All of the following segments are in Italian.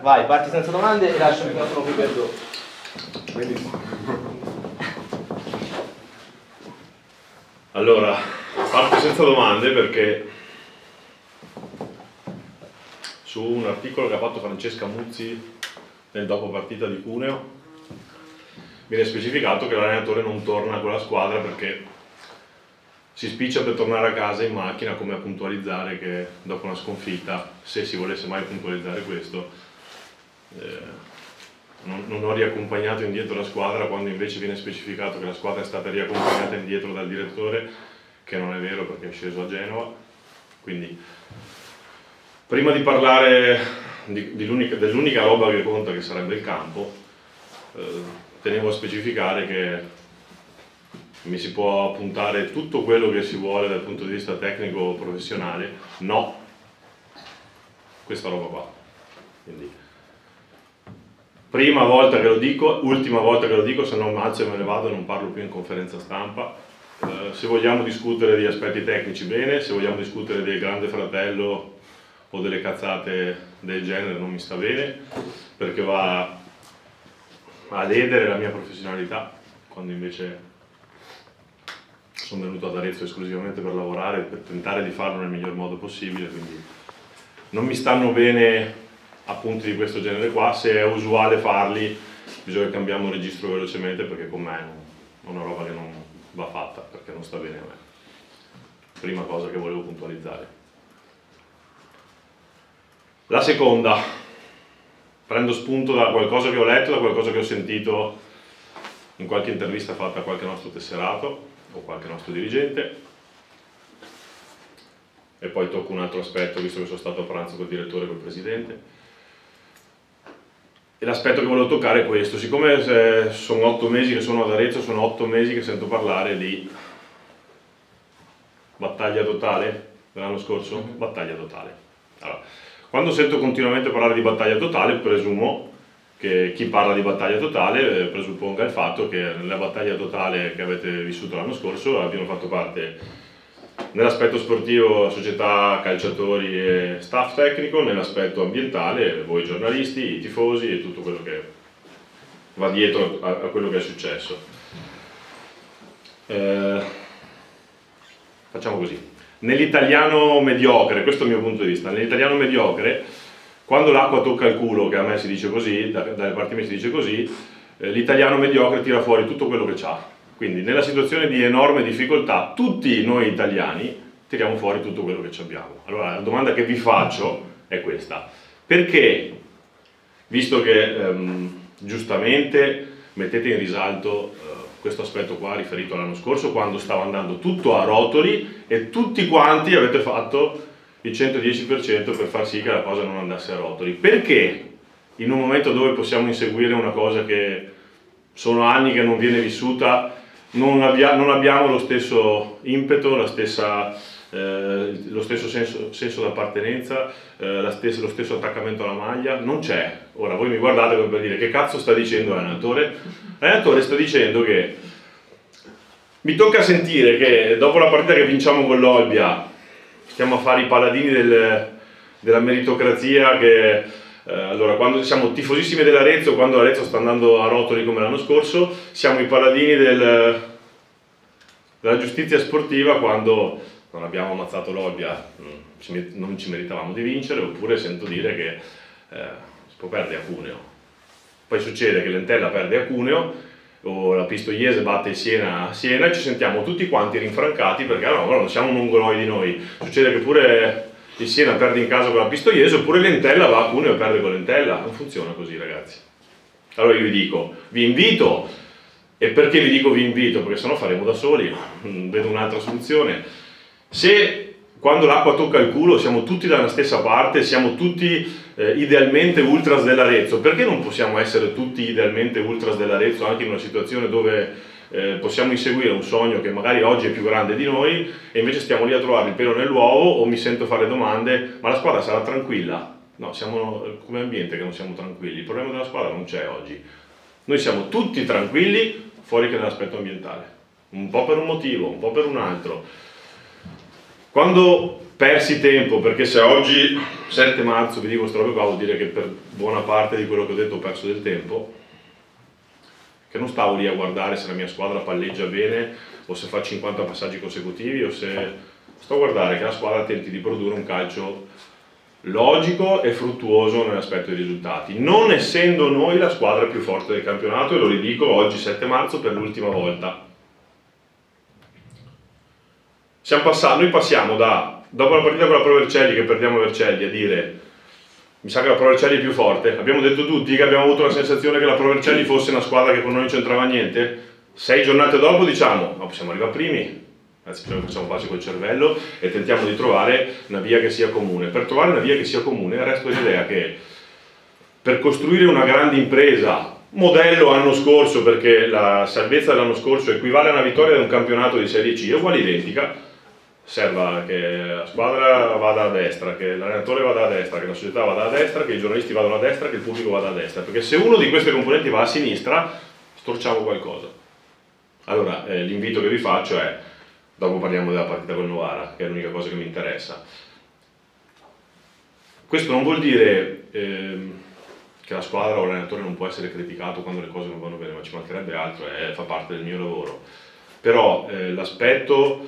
Vai, parti senza domande e lascio il microfono qui per dopo. Benissimo. Allora, parto senza domande perché su un articolo che ha fatto Francesca Muzzi nel dopo partita di Cuneo viene specificato che l'allenatore non torna con la squadra perché si spiccia per tornare a casa in macchina come a puntualizzare che dopo una sconfitta, se si volesse mai puntualizzare questo, eh, non, non, ho riaccompagnato indietro la squadra quando invece viene specificato che la squadra è stata riaccompagnata indietro dal direttore, che non è vero perché è sceso a Genova. Quindi, prima di parlare di, di dell'unica roba che conta, che sarebbe il campo, eh, tenevo a specificare che mi si può puntare tutto quello che si vuole dal punto di vista tecnico o professionale, no, questa roba qua. Quindi, prima volta che lo dico, ultima volta che lo dico, se no alzo e me ne vado e non parlo più in conferenza stampa. Eh, se vogliamo discutere di aspetti tecnici bene, se vogliamo discutere del grande fratello o delle cazzate del genere non mi sta bene, perché va a ledere la mia professionalità, quando invece sono venuto ad Arezzo esclusivamente per lavorare, per tentare di farlo nel miglior modo possibile, quindi non mi stanno bene appunti di questo genere qua, se è usuale farli bisogna che cambiamo registro velocemente perché con me è una roba che non va fatta, perché non sta bene a me. Prima cosa che volevo puntualizzare. La seconda, prendo spunto da qualcosa che ho letto, da qualcosa che ho sentito in qualche intervista fatta a qualche nostro tesserato, o qualche nostro dirigente e poi tocco un altro aspetto visto che sono stato a pranzo col direttore e col presidente e l'aspetto che volevo toccare è questo siccome sono otto mesi che sono ad Arezzo sono otto mesi che sento parlare di battaglia totale dell'anno scorso? Mm -hmm. battaglia totale allora, quando sento continuamente parlare di battaglia totale presumo che chi parla di battaglia totale eh, presupponga il fatto che nella battaglia totale che avete vissuto l'anno scorso abbiano fatto parte nell'aspetto sportivo società, calciatori e staff tecnico, nell'aspetto ambientale voi giornalisti, i tifosi e tutto quello che va dietro a, a quello che è successo. Eh, facciamo così. Nell'italiano mediocre, questo è il mio punto di vista, nell'italiano mediocre quando l'acqua tocca il culo, che a me si dice così, da, dalle parti mie si dice così, eh, l'italiano mediocre tira fuori tutto quello che ha. Quindi nella situazione di enorme difficoltà, tutti noi italiani tiriamo fuori tutto quello che abbiamo. Allora la domanda che vi faccio è questa. Perché, visto che ehm, giustamente mettete in risalto eh, questo aspetto qua riferito all'anno scorso, quando stava andando tutto a rotoli e tutti quanti avete fatto il 110% per far sì che la cosa non andasse a rotoli. Perché in un momento dove possiamo inseguire una cosa che sono anni che non viene vissuta, non, abbia, non abbiamo lo stesso impeto, stessa, eh, lo stesso senso, senso d'appartenenza, eh, lo stesso attaccamento alla maglia? Non c'è. Ora voi mi guardate per dire che cazzo sta dicendo l'allenatore? L'allenatore sta dicendo che mi tocca sentire che dopo la partita che vinciamo con l'Olbia stiamo a fare i paladini del, della meritocrazia che eh, allora quando siamo tifosissimi dell'Arezzo quando l'Arezzo sta andando a rotoli come l'anno scorso siamo i paladini del, della giustizia sportiva quando non abbiamo ammazzato l'Olbia non ci meritavamo di vincere oppure sento dire che eh, si può perdere a Cuneo poi succede che l'Entella perde a Cuneo o la Pistoiese batte Siena a Siena e ci sentiamo tutti quanti rinfrancati perché no, non siamo mongoloidi noi. Succede che pure il Siena perde in casa con la Pistoiese oppure l'Entella va a Cuneo e perde con l'Entella. Non funziona così ragazzi. Allora io vi dico, vi invito, e perché vi dico vi invito? Perché sennò faremo da soli, vedo un'altra soluzione. Se quando l'acqua tocca il culo siamo tutti dalla stessa parte, siamo tutti eh, idealmente ultras dell'Arezzo, perché non possiamo essere tutti idealmente ultras dell'Arezzo anche in una situazione dove eh, possiamo inseguire un sogno che magari oggi è più grande di noi e invece stiamo lì a trovare il pelo nell'uovo o mi sento fare domande, ma la squadra sarà tranquilla? No, siamo come ambiente che non siamo tranquilli, il problema della squadra non c'è oggi. Noi siamo tutti tranquilli fuori che nell'aspetto ambientale, un po' per un motivo, un po' per un altro quando persi tempo, perché se oggi, 7 marzo, vi dico questa roba qua, vuol dire che per buona parte di quello che ho detto ho perso del tempo, che non stavo lì a guardare se la mia squadra palleggia bene o se fa 50 passaggi consecutivi o se sto a guardare che la squadra tenti di produrre un calcio logico e fruttuoso nell'aspetto dei risultati, non essendo noi la squadra più forte del campionato e lo ridico oggi 7 marzo per l'ultima volta. Passati, noi passiamo da, dopo la partita con la Pro Vercelli che perdiamo Vercelli a dire mi sa che la Pro Vercelli è più forte, abbiamo detto tutti che abbiamo avuto la sensazione che la Pro Vercelli fosse una squadra che con noi non c'entrava niente, sei giornate dopo diciamo, ma possiamo arrivare primi, anzi facciamo pace col cervello e tentiamo di trovare una via che sia comune. Per trovare una via che sia comune resto l'idea che per costruire una grande impresa, modello anno scorso, perché la salvezza dell'anno scorso equivale a una vittoria di un campionato di Serie C, è uguale identica, serva che la squadra vada a destra, che l'allenatore vada a destra, che la società vada a destra, che i giornalisti vadano a destra, che il pubblico vada a destra, perché se uno di queste componenti va a sinistra, storciamo qualcosa. Allora, eh, l'invito che vi faccio è dopo parliamo della partita con Novara, che è l'unica cosa che mi interessa. Questo non vuol dire ehm, che la squadra o l'allenatore non può essere criticato quando le cose non vanno bene, ma ci mancherebbe altro, eh, fa parte del mio lavoro. Però eh, l'aspetto,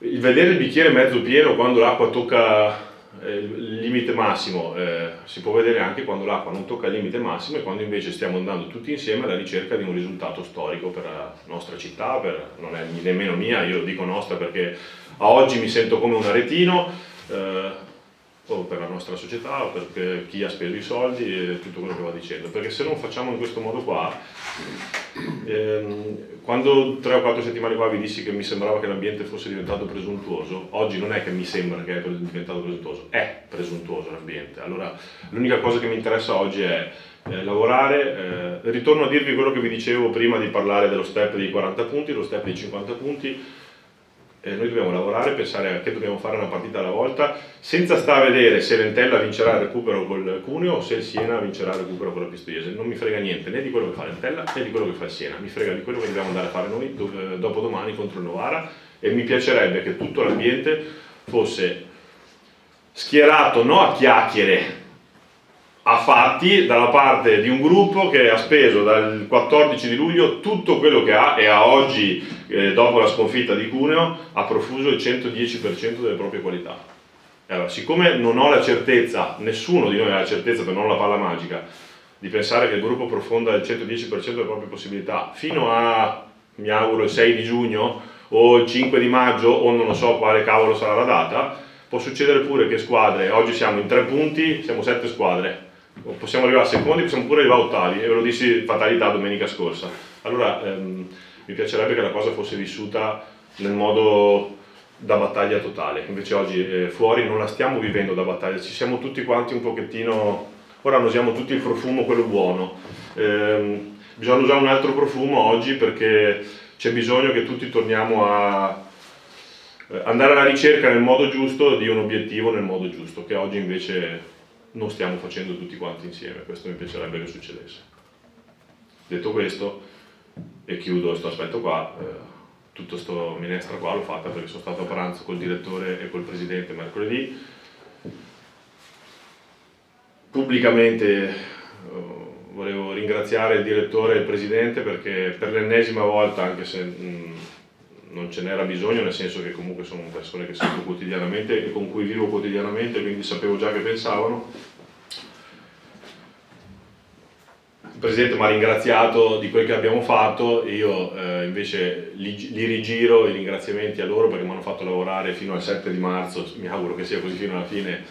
il vedere il bicchiere mezzo pieno quando l'acqua tocca eh, il limite massimo eh, si può vedere anche quando l'acqua non tocca il limite massimo e quando invece stiamo andando tutti insieme alla ricerca di un risultato storico per la nostra città, per, non è nemmeno mia, io lo dico nostra perché a oggi mi sento come un aretino, eh, o per la nostra società, o per chi ha speso i soldi e tutto quello che va dicendo, perché se non facciamo in questo modo qua, ehm, quando tre o quattro settimane fa vi dissi che mi sembrava che l'ambiente fosse diventato presuntuoso, oggi non è che mi sembra che è diventato presuntuoso, è presuntuoso l'ambiente, allora l'unica cosa che mi interessa oggi è eh, lavorare, eh, ritorno a dirvi quello che vi dicevo prima di parlare dello step dei 40 punti, lo step dei 50 punti, eh, noi dobbiamo lavorare, pensare a che dobbiamo fare una partita alla volta, senza stare a vedere se Lentella vincerà il recupero col Cuneo o se il Siena vincerà il recupero con la Pistoiese. Non mi frega niente né di quello che fa Lentella né di quello che fa il Siena, mi frega di quello che dobbiamo andare a fare noi do- dopo domani contro il Novara e mi piacerebbe che tutto l'ambiente fosse schierato no a chiacchiere a fatti dalla parte di un gruppo che ha speso dal 14 di luglio tutto quello che ha e a oggi, eh, dopo la sconfitta di Cuneo, ha profuso il 110% delle proprie qualità. Allora, siccome non ho la certezza, nessuno di noi ha la certezza, per non la palla magica, di pensare che il gruppo profonda il 110% delle proprie possibilità, fino a, mi auguro, il 6 di giugno o il 5 di maggio o non lo so quale cavolo sarà la data, può succedere pure che squadre, oggi siamo in tre punti, siamo sette squadre, possiamo arrivare a secondi, possiamo pure arrivare a ottavi, e ve lo dissi fatalità domenica scorsa. Allora ehm, mi piacerebbe che la cosa fosse vissuta nel modo da battaglia totale, invece oggi eh, fuori non la stiamo vivendo da battaglia, ci siamo tutti quanti un pochettino, ora usiamo tutti il profumo, quello buono, ehm, bisogna usare un altro profumo oggi perché c'è bisogno che tutti torniamo a eh, andare alla ricerca nel modo giusto di un obiettivo nel modo giusto, che oggi invece non stiamo facendo tutti quanti insieme, questo mi piacerebbe che succedesse. Detto questo, e chiudo questo aspetto qua, eh, tutta questa minestra qua l'ho fatta perché sono stato a pranzo col direttore e col presidente mercoledì. Pubblicamente eh, volevo ringraziare il direttore e il presidente perché per l'ennesima volta, anche se mh, mm, non ce n'era bisogno, nel senso che comunque sono persone che seguo quotidianamente e con cui vivo quotidianamente, quindi sapevo già che pensavano. Il Presidente mi ha ringraziato di quel che abbiamo fatto io eh, invece li, li, rigiro i ringraziamenti a loro perché mi hanno fatto lavorare fino al 7 di marzo, mi auguro che sia così fino alla fine,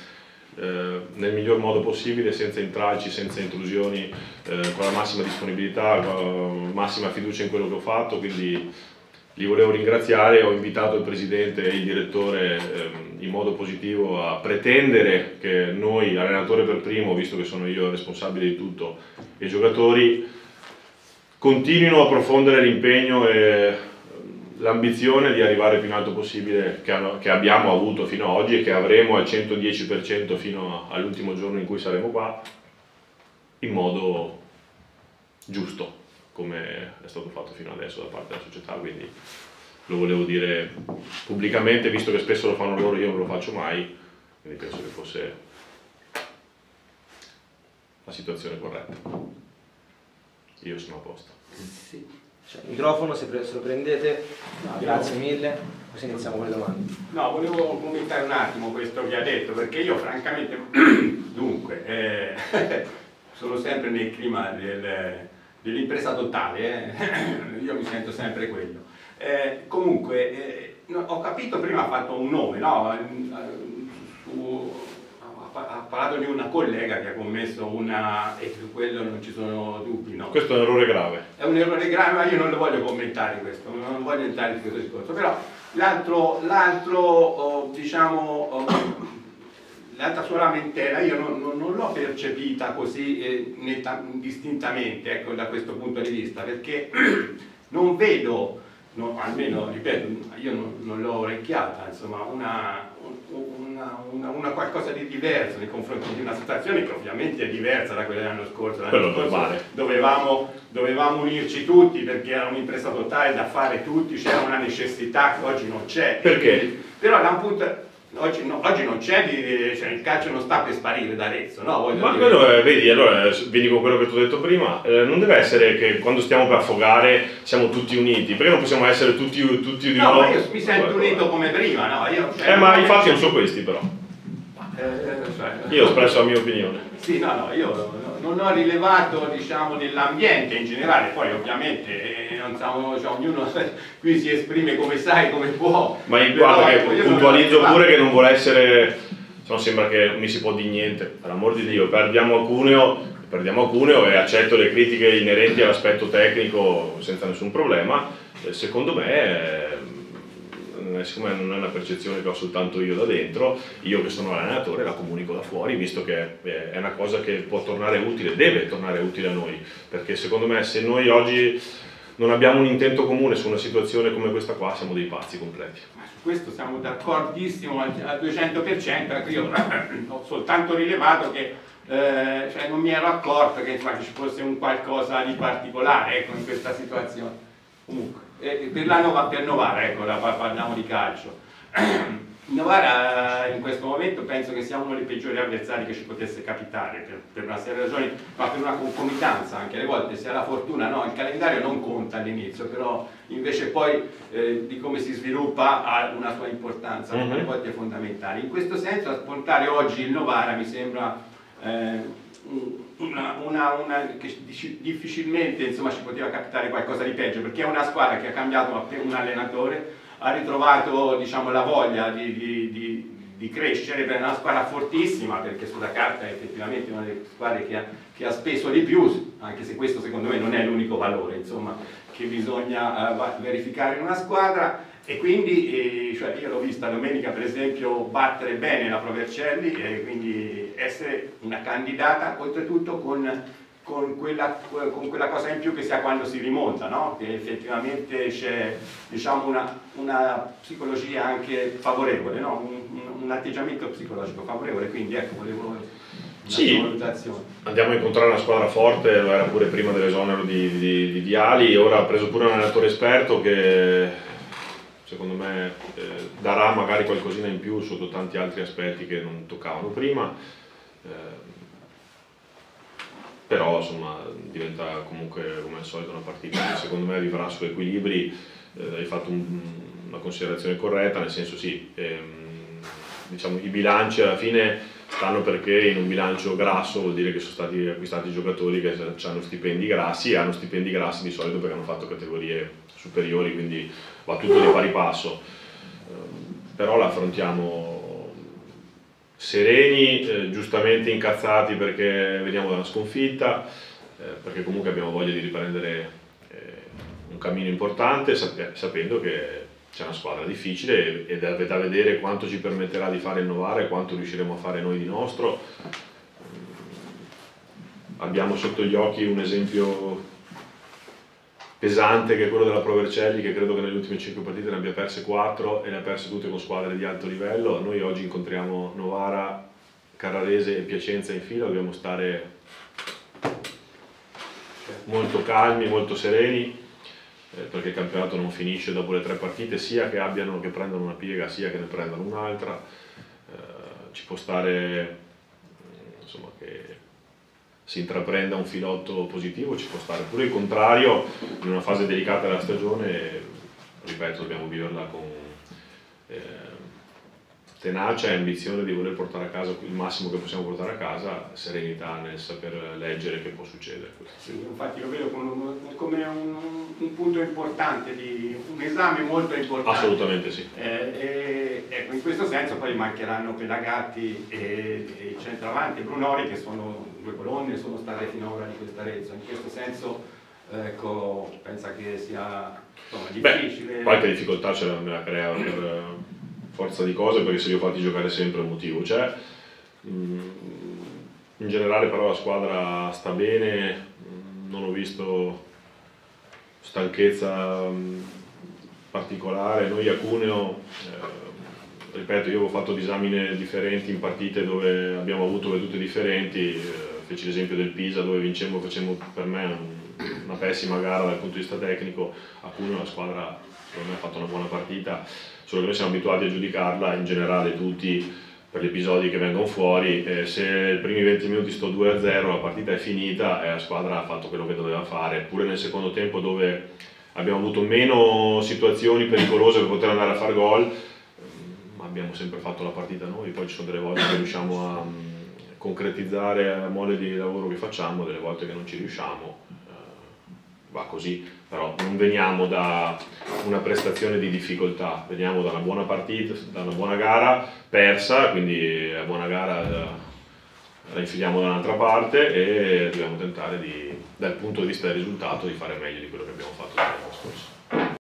eh, nel miglior modo possibile, senza intralci, senza intrusioni, eh, con la massima disponibilità, con la massima fiducia in quello che ho fatto, quindi li volevo ringraziare, ho invitato il Presidente e il Direttore ehm, in modo positivo a pretendere che noi, allenatore per primo, visto che sono io responsabile di tutto, e i giocatori, continuino a profondere l'impegno e l'ambizione di arrivare il più in alto possibile che, che abbiamo avuto fino ad oggi e che avremo al 110% fino all'ultimo giorno in cui saremo qua, in modo giusto come è stato fatto fino adesso da parte della società, quindi lo volevo dire pubblicamente, visto che spesso lo fanno loro, io non lo faccio mai, quindi penso che fosse la situazione corretta. Io sono a posto. Sì. Cioè, il microfono se, pre- se lo prendete, grazie mille, così iniziamo con le domande. No, volevo commentare un attimo questo che ha detto, perché io francamente, dunque, eh, sono sempre nel clima del, dell'impresa totale, eh. io mi sento sempre quello. Eh, comunque, eh, no, ho capito, prima ha fatto un nome, no? Su, ha parlato di una collega che ha commesso una, e su quello non ci sono dubbi, no? Questo è un errore grave. È un errore grave, ma io non lo voglio commentare questo, non voglio entrare in questo discorso, però l'altro, l'altro oh, diciamo, oh, l'altra sua lamentela io non, non, non l'ho percepita così eh, netta, distintamente, ecco, da questo punto di vista, perché non vedo, no, almeno, ripeto, io non, non l'ho orecchiata, insomma, una, una, una, una, qualcosa di diverso nei confronti di una situazione che ovviamente è diversa da quella dell'anno scorso. L'anno scorso dovevamo, dovevamo, unirci tutti perché era un'impresa totale da fare tutti, c'era una necessità che oggi non c'è. Perché? Però da un punto Oggi, no, oggi, non c'è, cioè il calcio non sta per sparire da Arezzo, no? Ma quello è, vedi, allora vedi con quello che ti ho detto prima, eh, non deve essere che quando stiamo per affogare siamo tutti uniti, perché non possiamo essere tutti, tutti di no? No, io mi sento unito come prima, no? Io, cioè, eh, ma i fatti non sono questi però. Eh, eh, cioè, io ho espresso la mia opinione. Sì, no, no, io non ho rilevato diciamo, nell'ambiente in generale, poi ovviamente eh, non siamo, cioè, ognuno qui si esprime come sa e come può. Ma in guarda che ecco, puntualizzo pure che non vuole essere, se no sembra che mi si può di niente, per amor di Dio, perdiamo a Cuneo, perdiamo a Cuneo e accetto le critiche inerenti all'aspetto tecnico senza nessun problema, eh, secondo me siccome non è una percezione che ho soltanto io da dentro, io che sono allenatore la comunico da fuori, visto che è una cosa che può tornare utile, deve tornare utile a noi, perché secondo me se noi oggi non abbiamo un intento comune su una situazione come questa qua, siamo dei pazzi completi. questo siamo d'accordissimo al 200%, ecco, io ho soltanto rilevato che eh, cioè non mi ero accorto che insomma, ci fosse un qualcosa di particolare ecco, in questa situazione. Comunque eh, per, la, per Novara, ecco, la, parliamo di calcio. Novara in questo momento penso che sia uno dei peggiori avversari che ci potesse capitare per, per una serie di ragioni, ma per una concomitanza anche alle volte si ha la fortuna, no, il calendario non conta all'inizio, però invece poi eh, di come si sviluppa ha una sua importanza, mm -hmm. alle volte fondamentale. In questo senso affrontare oggi il Novara mi sembra eh, una, una, una, che difficilmente insomma, ci poteva capitare qualcosa di peggio perché è una squadra che ha cambiato un allenatore, ha ritrovato diciamo, la voglia di, di, di, di crescere, è una squadra fortissima perché sulla carta è effettivamente una delle squadre che ha, che ha speso di più, anche se questo secondo me non è l'unico valore insomma, che bisogna uh, verificare in una squadra e quindi eh, cioè io l'ho vista domenica per esempio battere bene la Provercelli e quindi essere una candidata oltretutto con, con, quella, con quella, cosa in più che si ha quando si rimonta, no? che effettivamente c'è diciamo, una, una, psicologia anche favorevole, no? un, un, atteggiamento psicologico favorevole, quindi ecco volevo sì, andiamo a incontrare una squadra forte, lo era pure prima dell'esonero di, di, di Viali, ora ha preso pure un allenatore esperto che secondo me eh, darà magari qualcosina in più sotto tanti altri aspetti che non toccavano prima, eh, però insomma diventa comunque come al solito una partita che secondo me vivrà su equilibri, eh, hai fatto un, una considerazione corretta, nel senso sì, ehm, diciamo, i bilanci alla fine stanno perché in un bilancio grasso vuol dire che sono stati acquistati giocatori che hanno stipendi grassi e hanno stipendi grassi di solito perché hanno fatto categorie superiori, quindi va tutto di pari passo. Ehm, però la affrontiamo sereni, eh, giustamente incazzati perché veniamo da una sconfitta, eh, perché comunque abbiamo voglia di riprendere eh, un cammino importante, sapendo che c'è una squadra difficile ed è da vedere quanto ci permetterà di fare il Novara e quanto riusciremo a fare noi di nostro. Abbiamo sotto gli occhi un esempio pesante che è quello della Provercelli che credo che nelle ultime 5 partite ne abbia perse 4 e ne ha perse tutte con squadre di alto livello. Noi oggi incontriamo Novara, Carrarese e Piacenza in fila, dobbiamo stare molto calmi, molto sereni eh, perché il campionato non finisce dopo le tre partite, sia che abbiano che prendano una piega, sia che ne prendano un'altra. Eh, ci può stare insomma, che si intraprenda un filotto positivo, ci può stare pure il contrario in una fase delicata della stagione, ripeto, dobbiamo viverla con eh, tenacia e ambizione di voler portare a casa il massimo che possiamo portare a casa, serenità nel saper leggere che può succedere. Sì, infatti lo vedo come un, un, punto importante, di, un esame molto importante. Assolutamente sì. Eh, e, ecco, in questo senso poi mancheranno Pelagatti e, e centravanti Brunori che sono due colonne, sono state finora di questa Arezzo. In questo senso ecco, pensa che sia insomma, difficile. Beh, qualche difficoltà ce la, me la crea per forza di cose perché se li ho fatti giocare sempre un motivo c'è. Mm, in generale però la squadra sta bene, mm, non ho visto stanchezza mm, particolare. Noi a Cuneo, eh, ripeto, io avevo fatto disamine differenti in partite dove abbiamo avuto vedute differenti, eh, feci l'esempio del Pisa dove vincemmo, facemmo per me una pessima gara dal punto di vista tecnico, a Cuneo la squadra secondo me ha fatto una buona partita solo che noi siamo abituati a giudicarla in generale tutti per gli episodi che vengono fuori, eh, se i primi 20 minuti sto 2-0 la partita è finita e la squadra ha fatto quello che doveva fare, pure nel secondo tempo dove abbiamo avuto meno situazioni pericolose per poter andare a fare gol, mm, abbiamo sempre fatto la partita noi, poi ci sono delle volte che riusciamo a mm, concretizzare la mole di lavoro che facciamo, delle volte che non ci riusciamo va così, però non veniamo da una prestazione di difficoltà, veniamo da una buona partita, da una buona gara persa, quindi la buona gara la infiliamo da un'altra parte e dobbiamo tentare di, dal punto di vista del risultato di fare meglio di quello che abbiamo fatto l'anno scorso.